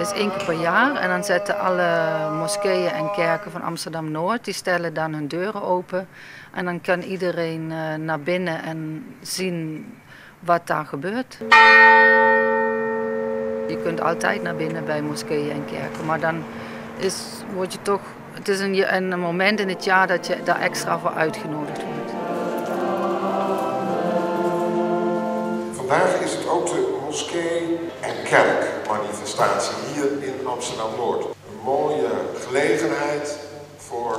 Is één keer per jaar en dan zetten alle moskeeën en kerken van Amsterdam-Noord, die stellen dan hun deuren open. En dan kan iedereen eh, naar binnen en zien wat daar gebeurt. Je kunt altijd naar binnen bij moskeeën en kerken, maar dan is, word je toch, het is een, een moment in het jaar dat je daar extra voor uitgenodigd wordt. Vandaag is het ook de moskee- en kerkmanifestatie hier in Amsterdam-Noord. Een mooie gelegenheid voor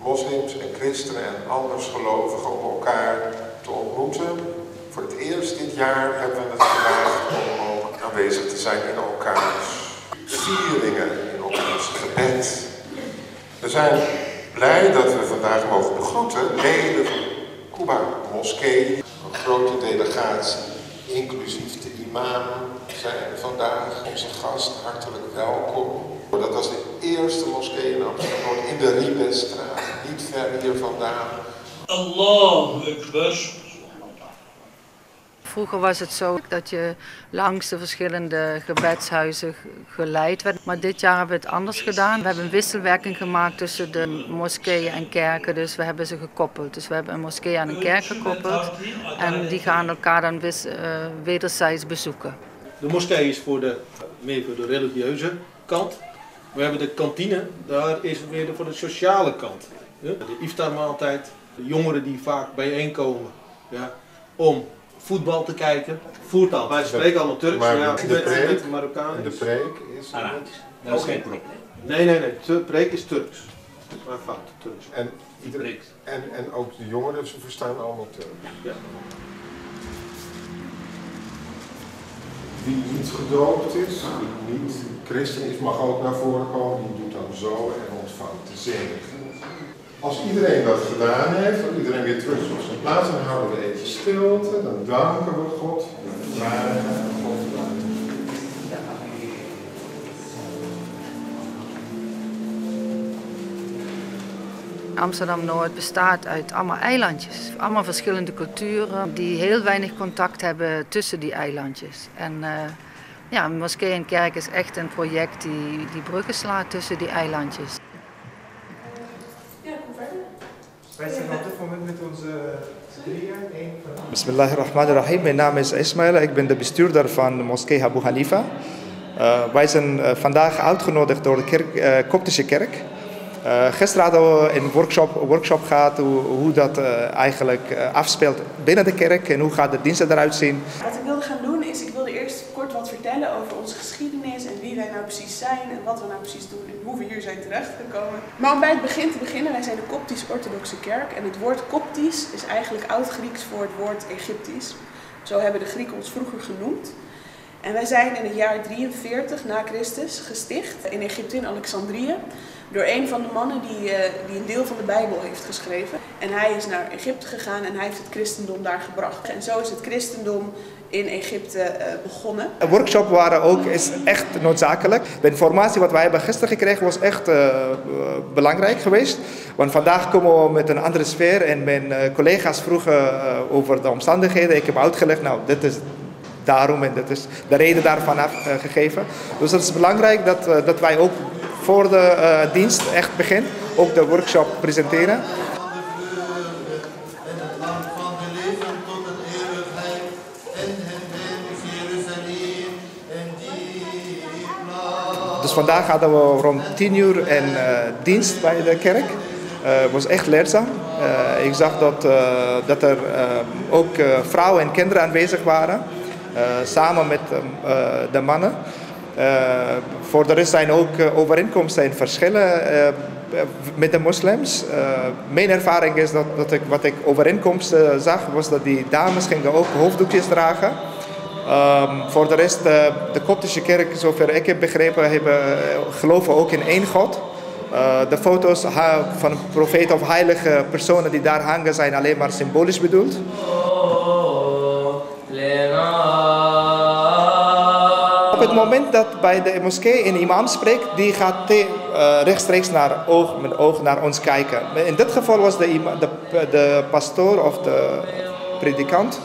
moslims en christenen en andersgelovigen om elkaar te ontmoeten. Voor het eerst dit jaar hebben we het gewaagd om aanwezig te zijn in elkaars vieringen, in elkaars gebed. We zijn blij dat we vandaag mogen begroeten leden van Cuba Moskee, een grote delegatie, inclusief de zijn vandaag onze gast hartelijk welkom. Dat was de eerste moskee in Amsterdam, in de Ribesstraat, niet ver hier vandaan. Allahu Akbar. Vroeger was het zo dat je langs de verschillende gebedshuizen geleid werd. Maar dit jaar hebben we het anders gedaan. We hebben een wisselwerking gemaakt tussen de moskeeën en kerken. Dus we hebben ze gekoppeld. Dus we hebben een moskee aan een kerk gekoppeld. En die gaan elkaar dan uh, wederzijds bezoeken. De moskee is voor de, meer voor de religieuze kant. We hebben de kantine, daar is het weer voor de sociale kant. De iftarmaaltijd, de jongeren die vaak bijeenkomen ja, om voetbal te kijken. Voertaal, wij spreken allemaal Turks. Maar ja, de met- preek- met Marokkaans. De preek is... Dat is geen probleem. Nee, nee, nee. De preek is Turks. Dat is mijn fout, Turks. En, iedereen, en, en ook de jongeren, ze verstaan allemaal Turks. Ja. Wie niet gedoopt is, die niet christen is, mag ook naar voren komen. Die doet dan zo en ontvangt de zegen. Als iedereen dat gedaan heeft, als iedereen weer terug is op zijn plaats, dan houden we even stilte. Dan danken we God. God. Amsterdam-Noord bestaat uit allemaal eilandjes. Allemaal verschillende culturen die heel weinig contact hebben tussen die eilandjes. En eh, ja, Moskee en Kerk is echt een project die, die bruggen slaat tussen die eilandjes. Wij zijn op dit moment met onze z'n drieën, één van Bismillahirrahmanirrahim. Mijn naam is Ismail. Ik ben de bestuurder van de moskee Abu Hanifa. Eh, wij zijn eh, vandaag uitgenodigd door de kerk, eh, Koptische kerk. Eh, gisteren hadden we een workshop, workshop gehad hoe, hoe dat eigenlijk afspeelt binnen de kerk en hoe gaat de diensten eruit zien. Wat ik doen is, ik wilde eerst kort vertellen over onze geschiedenis en wie wij nou precies zijn en wat we nou precies doen en hoe we hier zijn terechtgekomen. Maar om bij het begin te beginnen, wij zijn de Koptisch-Orthodoxe Kerk en het woord Koptisch is eigenlijk oud-Grieks voor het woord Egyptisch. Zo hebben de Grieken ons vroeger genoemd. En wij zijn in het jaar 43 na Christus gesticht in Egypte, in Alexandrië, door een van de mannen die, eh, die een deel van de Bijbel heeft geschreven. En hij is naar Egypte gegaan en hij heeft het christendom daar gebracht. En zo is het christendom in Egypte eh, begonnen. Een workshop waren ook is echt noodzakelijk. De informatie wat wij hebben gisteren gekregen was echt eh, belangrijk geweest. Want vandaag komen we met een andere sfeer en mijn collega's vroegen over de omstandigheden. Ik heb uitgelegd, nou dit is daarom en dit is de reden daarvan afgegeven. Dus het is belangrijk dat, dat wij ook voor de eh, dienst echt begint, ook de workshop presenteren. Dus vandaag hadden we rond 10 uur een eh, dienst bij de kerk. Eh, Het was echt leerzaam. Ik zag dat, dat er ook vrouwen en kinderen aanwezig waren, samen met de mannen. Eh, voor de rest zijn ook eh, overeenkomsten en verschillen eh, met de moslims. Eh, mijn ervaring is dat, dat ik, wat ik overeenkomsten zag, was dat die dames gingen ook hoofddoekjes dragen. Ehm, voor de rest, eh, de Koptische kerk, zover ik heb begrepen, hebben, eh, geloven ook in één God. Eh, de foto's van profeten of heilige personen die daar hangen zijn alleen maar symbolisch bedoeld. Moment dat bij de moskee een imam spreekt, die gaat eh, rechtstreeks naar oog, met oog naar ons kijken. In dit geval was de, de, de pastoor of de predikant,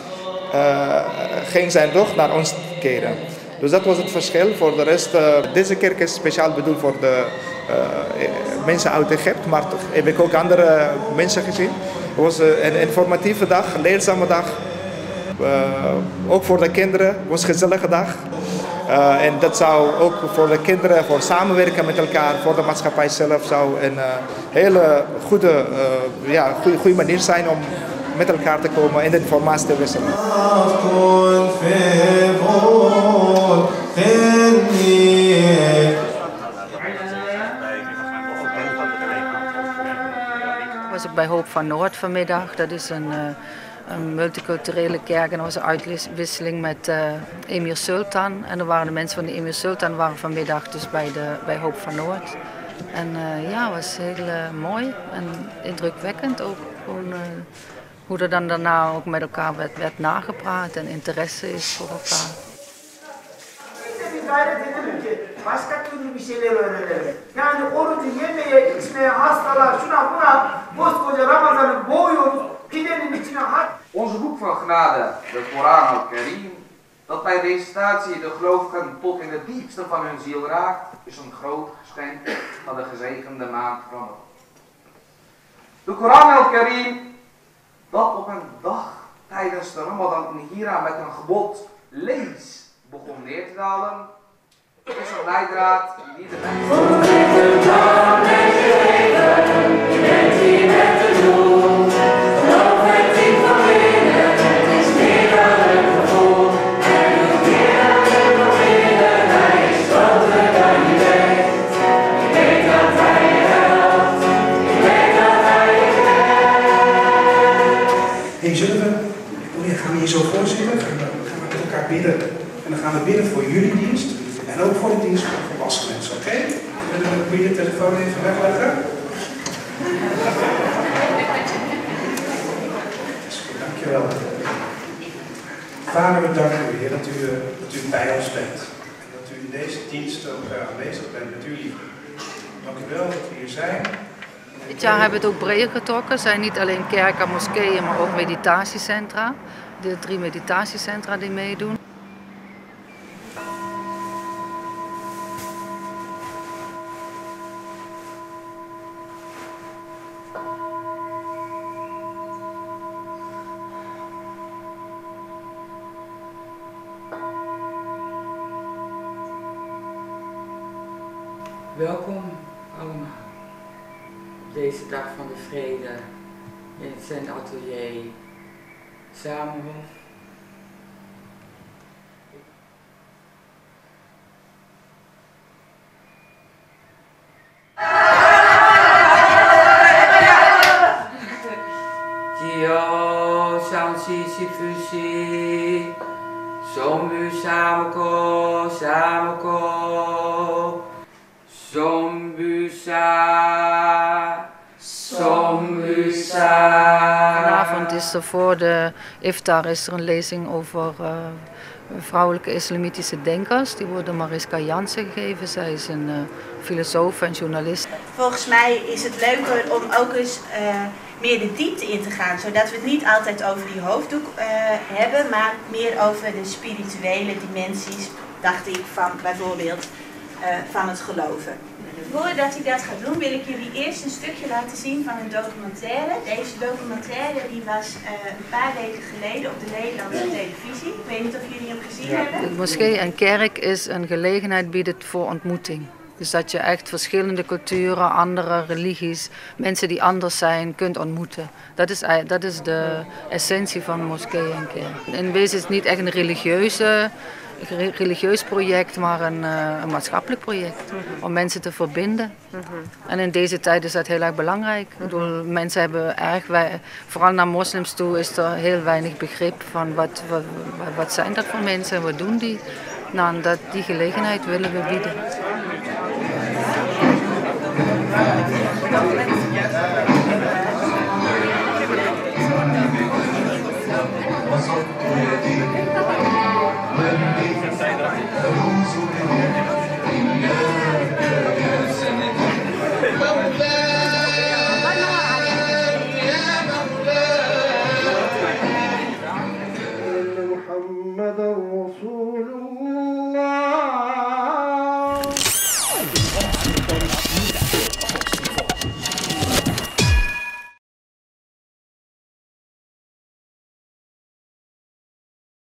eh, ging zijn rug naar ons keren. Dus dat was het verschil. Voor de rest, uh, deze kerk is speciaal bedoeld voor de mensen uit Egypte, maar toch heb ik ook andere mensen gezien. Het was een informatieve dag, een leerzame dag. ook voor de kinderen, het was een gezellige dag. Uh, en dat zou ook voor de kinderen, voor samenwerken met elkaar, voor de maatschappij zelf, zou een uh, hele goede, uh, ja, goede, manier zijn om met elkaar te komen en de informatie te wisselen. Ik was ook bij Hoop van Noord vanmiddag. Dat is een een multiculturele kerk. En er was een uitwisseling met uh, Emir Sultan. En er waren de mensen van de Emir Sultan waren vanmiddag dus bij, de, bij Hoop van Noord. En uh, ja, het was heel uh, mooi en indrukwekkend ook. Hoe er dan daarna ook met elkaar werd, nagepraat en interesse is voor elkaar. Yani orucu yemeye, içmeye, hastalar, şuna buna koskoca Ramazan'ı boğuyoruz. Pidenin içine hat. Onze boek van genade, de Koran al-Karim, dat bij recitatie de gelovigen tot in het diepste van hun ziel raakt, is een groot geschenk van de gezegende maand Ramadan. De Koran al-Karim, dat op een dag tijdens de Ramadan in Hira met een gebod lees begon neer te dalen, is een leidraad die de Hey, ja, gaan we hier zo voor zitten? We, gaan we met elkaar bidden. En dan gaan we bidden voor jullie dienst en ook voor de dienst van volwassen mensen, oké? Okay? Willen we de telefoon even wegleggen? Dankjewel. Vader, we danken u, Heer, dat u, dat u bij ons bent. En dat u in deze dienst ook aanwezig bent met uw. Dank u wel dat we hier zijn. Dit jaar hebben we het ook breder getrokken. Zijn niet alleen kerken, moskeeën, maar ook meditatiecentra. De drie meditatiecentra die meedoen. Welkom allemaal deze dag van de vrede in het zendatelier Samenhof. Jio Shansi Sifushi Sombu Samako Samako. Sombusa Sombusa is voor de iftar is er een lezing over uh, vrouwelijke islamitische denkers. Die door Mariska Jansen gegeven. Zij is een uh, filosoof en journalist. Volgens mij is het leuker om ook eens uh, meer de diepte in te gaan. Zodat we het niet altijd over die hoofddoek hebben, maar meer over de spirituele dimensies, dacht ik, van bijvoorbeeld van het geloven. Voordat ik dat ga doen, wil ik jullie eerst een stukje laten zien van een documentaire. Deze documentaire die was uh, een paar weken geleden op de Nederlandse televisie. Ik weet niet of jullie hem gezien ja. hebben. De moskee en kerk is een gelegenheid biedt voor ontmoeting. Dus dat je echt verschillende culturen, andere religies, mensen die anders zijn, kunt ontmoeten. Dat is, dat is de essentie van moskee en kerk. In wezen is het niet echt een religieuze religieus project, maar een, uh, een maatschappelijk project. Mm -hmm. Om mensen te verbinden. Mm -hmm. En in deze tijd is dat heel erg belangrijk. Ik bedoel, mensen hebben erg, vooral naar moslims toe, is er heel weinig begrip van wat, wat, wat zijn dat voor mensen en wat doen die. Nou, dat, die gelegenheid willen we bieden.